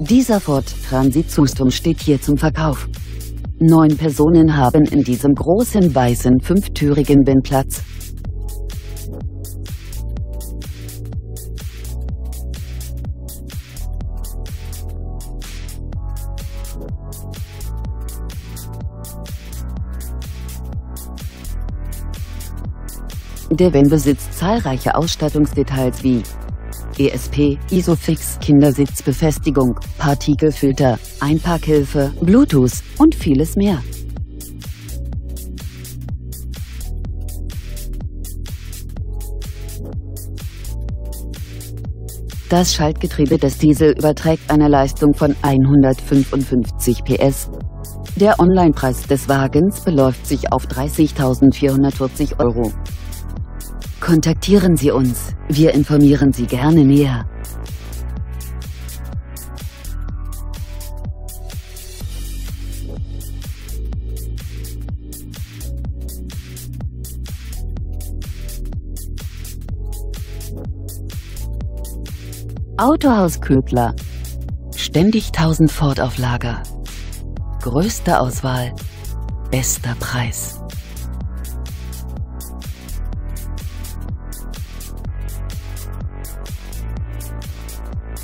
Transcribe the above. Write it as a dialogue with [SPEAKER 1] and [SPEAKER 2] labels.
[SPEAKER 1] Dieser Ford Transit Custom steht hier zum Verkauf. Neun Personen haben in diesem großen weißen fünftürigen Bin Platz. Der Van besitzt zahlreiche Ausstattungsdetails wie ESP, Isofix, Kindersitzbefestigung, Partikelfilter, Einparkhilfe, Bluetooth und vieles mehr. Das Schaltgetriebe des Diesel überträgt eine Leistung von 155 PS. Der Onlinepreis des Wagens beläuft sich auf 30.440 Euro. Kontaktieren Sie uns, wir informieren Sie gerne näher. Autohaus Ködler. Ständig 1000 Ford auf Lager. Größte Auswahl, bester Preis.